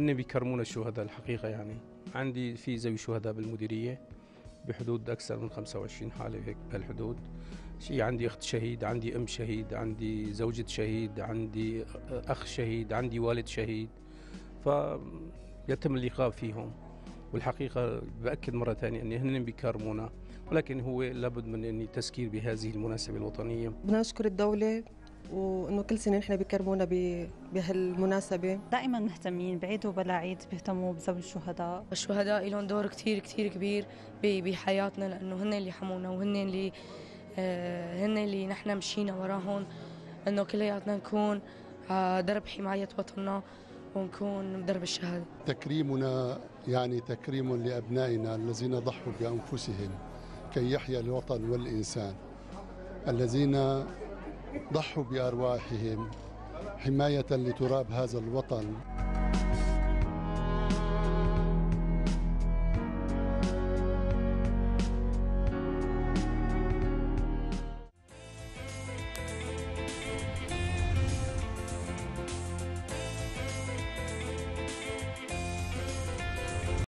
هن بيكرمونا الشهداء الحقيقة يعني. عندي في زوي شهداء بالمديرية بحدود أكثر من 25 حالة هيك بهالحدود. شيء عندي أخت شهيد عندي أم شهيد عندي زوجة شهيد عندي أخ شهيد عندي والد شهيد. فيتم اللقاء فيهم. والحقيقة بأكد مرة ثانية أني هن بيكرمونا. ولكن هو لابد من أني تذكير بهذه المناسبة الوطنية. بدنا نشكر الدولة وإنه كل سنة نحن بيكرمونا بهالمناسبة. دائما مهتمين بعيد وبلا عيد بيهتموا بذوي الشهداء. الشهداء لهم دور كثير كثير كبير بحياتنا لأنه هن اللي حمونا وهن اللي آه هن اللي نحن مشينا وراهم. إنه كلياتنا نكون على درب حماية وطننا ونكون بدرب الشهادة. تكريمنا يعني تكريم لأبنائنا الذين ضحوا بأنفسهم كي يحيا الوطن والإنسان. الذين ضحوا بأرواحهم حماية لتراب هذا الوطن.